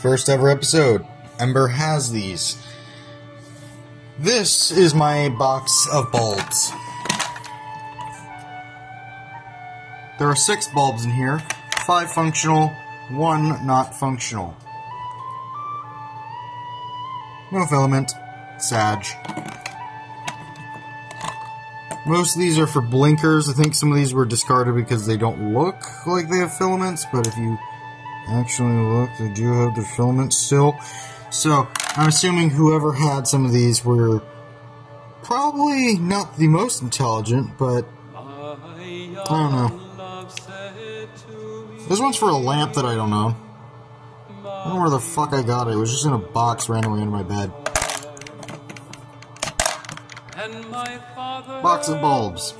First ever episode. Ember has these. This is my box of bulbs. There are six bulbs in here, five functional, one not functional. No filament. Sag. Most of these are for blinkers. I think some of these were discarded because they don't look like they have filaments, but if you actually look, they do have the filaments still. So, I'm assuming whoever had some of these were probably not the most intelligent, but I don't know. This one's for a lamp that I don't know. I don't know where the fuck I got it. It was just in a box randomly under my bed. Box of bulbs.